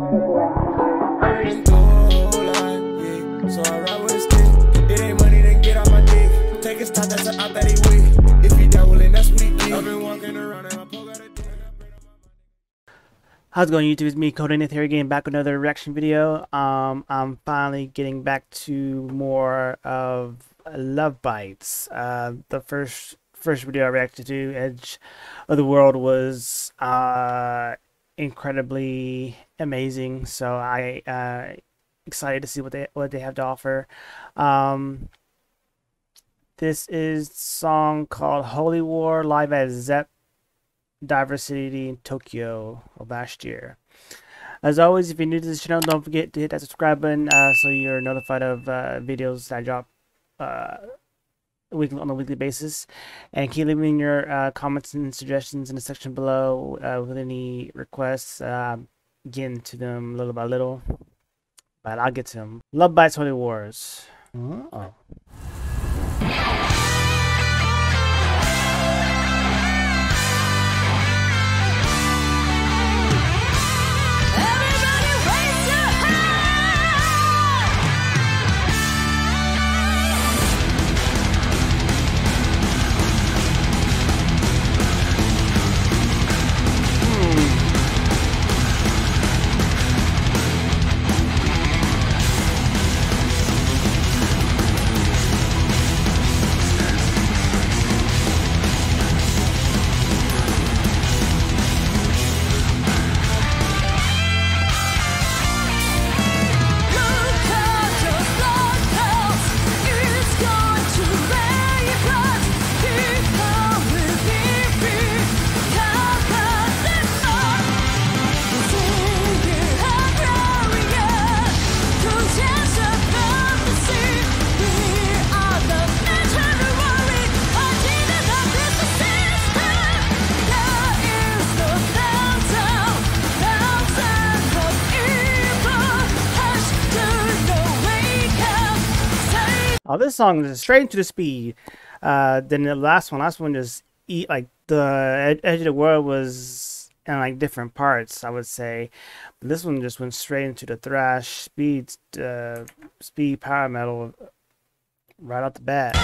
How's it going YouTube? It's me, Codeindeth here again, back with another reaction video. Um, I'm finally getting back to more of Lovebites. Uh, the first first video I reacted to, Edge of the World, was uh, incredibly amazing. So I uh, excited to see what they what they have to offer. Um, this is song called Holy War live at Zepp DiverCity in Tokyo of last year. As always, if you're new to this channel, don't forget to hit that subscribe button uh, so you're notified of uh, videos that I drop uh, weekly on a weekly basis. And keep leaving your uh, comments and suggestions in the section below uh, with any requests. Uh, getting to them little by little, but I'll get to them. Love by Holy Wars. Oh. This song is straight into the speed. Uh, then the last one, last one just eat like the edge of the world was in like different parts, I would say. But this one just went straight into the thrash speed, uh, speed power metal right out the bat.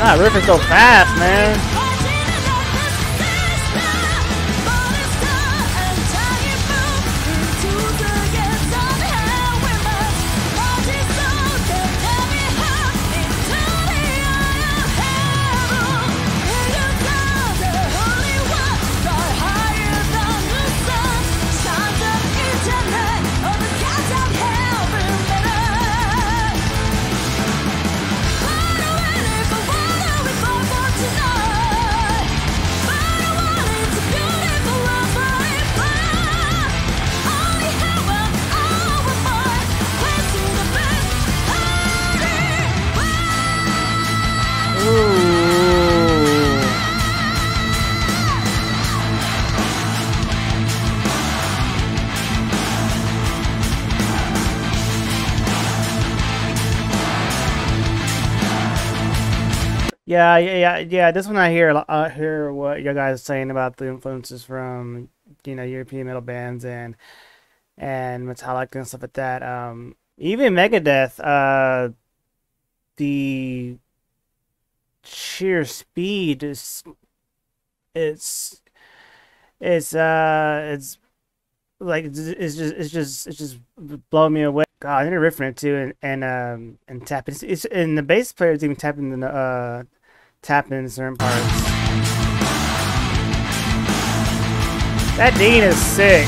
Ah, riff so fast, man. Yeah, yeah, yeah, yeah. This one I hear, I hear what you guys are saying about the influences from, you know, European metal bands and and Metallica and stuff like that. Um, even Megadeth, uh, the sheer speed is, it's, it's, uh, it's like it's just it's just it's just blowing me away. God, I need to riff on it too, and and um and tap. It's it's and the bass player is even tapping the uh tapping in certain parts. That Dean is sick.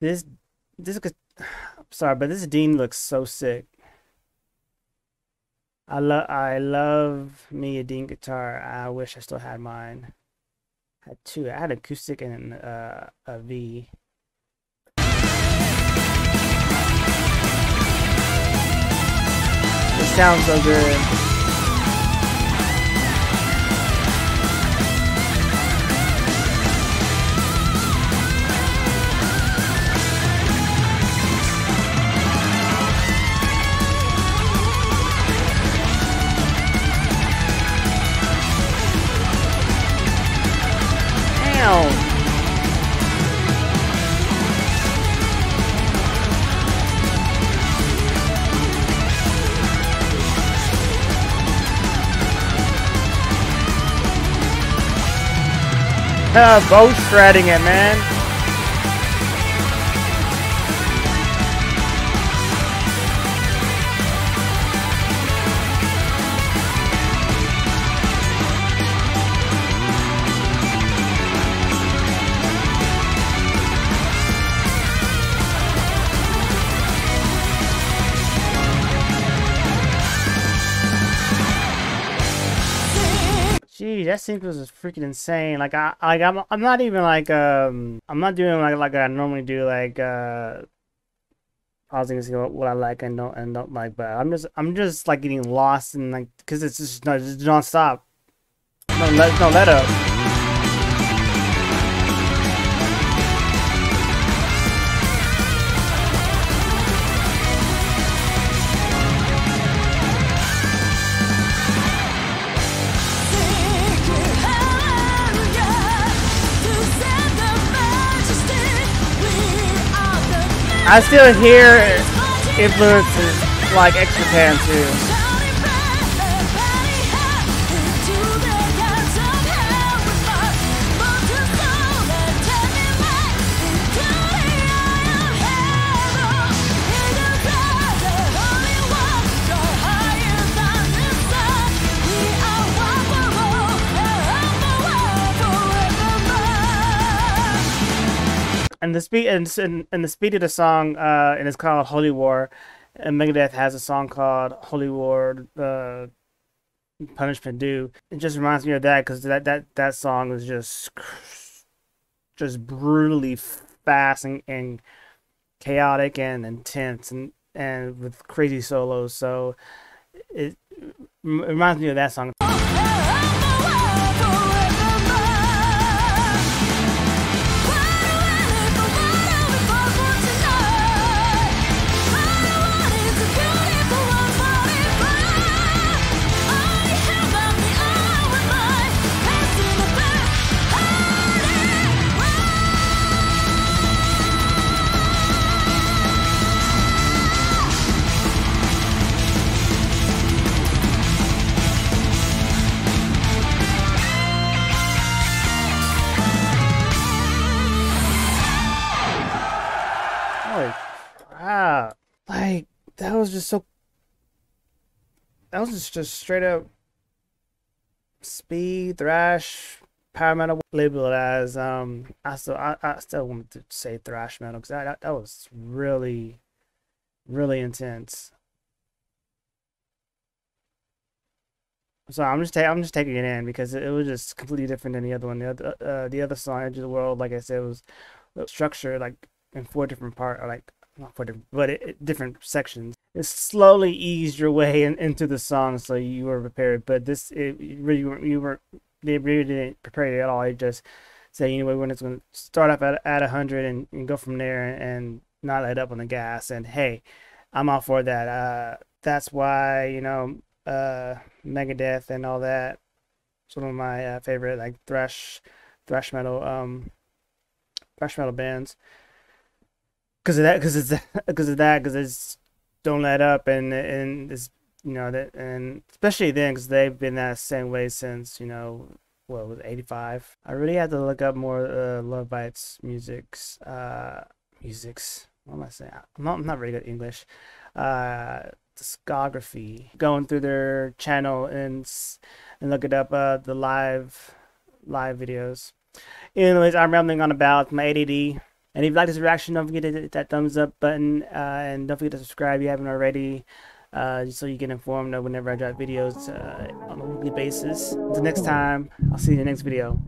This this sorry, but this Dean looks so sick. I love I love me a Dean guitar. I wish I still had mine. I had two. I had acoustic and uh, a V. It sounds so good. Bow shredding it, man. That sequence is freaking insane. Like I, like I'm, I'm not even like um, I'm not doing like like I normally do. Like uh, pausing to see what, what I like and don't and don't like. But I'm just, I'm just like getting lost and like because it's just no, just nonstop. No let, no let up. I still hear influences like X Japan too. And the speed and, and and the speed of the song uh and it's called Holy War and Megadeth has a song called Holy War uh Punishment Due. It just reminds me of that because that that that song is just just brutally fast and, and chaotic and intense and and with crazy solos. So it, it reminds me of that song was just so. That was just, just straight up speed, thrash, power metal. Label it as, um, I still, I, I still want to say thrash metal because that, that, was really, really intense. So I'm just I'm just taking it in because it, it was just completely different than the other one. The other uh, the other song, Edge of the World, like I said, was structured like in four different part, or like not four different, but it, it- different sections. Slowly eased your way in, into the song so you were prepared. But this, it, really, you weren't. they really didn't prepare you at all. It just say, anyway, when it's going to start off at, at 100 and, and go from there and, and not let up on the gas. And hey, I'm all for that. Uh, that's why, you know, uh, Megadeth and all that. It's one of my uh, favorite, like, thrash, thrash metal, um, thrash metal bands. Because of that, because it's because of that, because it's don't let up and and it's you know that and especially then because they've been that same way since you know what was 85 i really had to look up more uh, Lovebites musics uh musics. What am i saying? I'm not, I'm not very good at english. Uh discography. Going through their channel and and look it up uh the live live videos. Anyways i'm rambling on about my add and if you like this reaction, don't forget to hit that thumbs up button. Uh, and don't forget to subscribe if you haven't already. Uh, so you get informed of whenever I drop videos uh, on a weekly basis. Until next time, I'll see you in the next video.